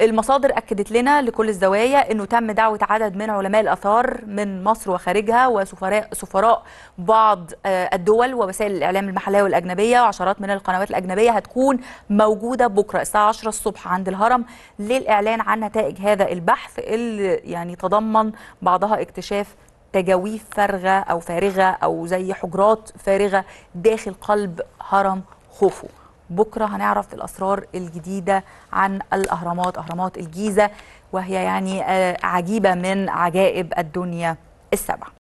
المصادر أكدت لنا لكل الزوايا إنه تم دعوة عدد من علماء الآثار من مصر وخارجها وسفراء سفراء بعض آه، الدول ووسائل الإعلام المحلية والأجنبية وعشرات من القنوات الأجنبية هتكون موجودة بكرة الساعة 10 الصبح عند الهرم للإعلان عن نتائج هذا البحث اللي يعني تضمن بعضها اكتشاف تجاويف فارغة أو فارغة أو زي حجرات فارغة داخل قلب هرم خوفو. بكرة هنعرف الأسرار الجديدة عن الأهرامات أهرامات الجيزة وهي يعني آه، عجيبة من عجائب الدنيا السبع.